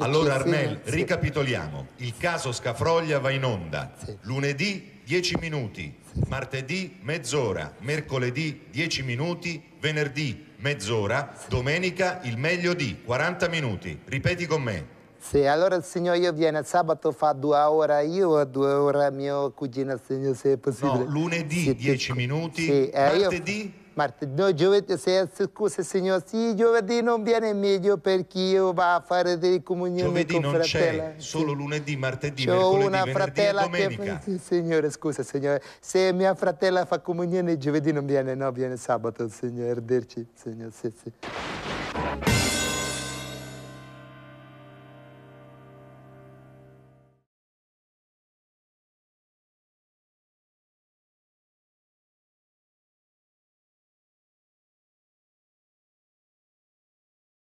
Allora Armel, ricapitoliamo. Il caso Scafroglia va in onda. Lunedì 10 minuti, martedì mezz'ora, mercoledì 10 minuti, venerdì mezz'ora, domenica il meglio di 40 minuti. Ripeti con me. Sì, allora il signor io viene sabato fa due ore io due ore mio cugino signor se è possibile. No, lunedì Sì, 10 sì, minuti, sì, eh, martedì Martedì, no, giovedì, se, scusa signor, sì, giovedì non viene meglio perché io va a fare delle comunioni Giovedì con non c'è, solo lunedì, martedì, C'ho mercoledì, una fratella domenica. che... Signore, scusa, signore. Se mia fratella fa comunione giovedì non viene, no, viene sabato, signore, dirci, signor, sì, sì.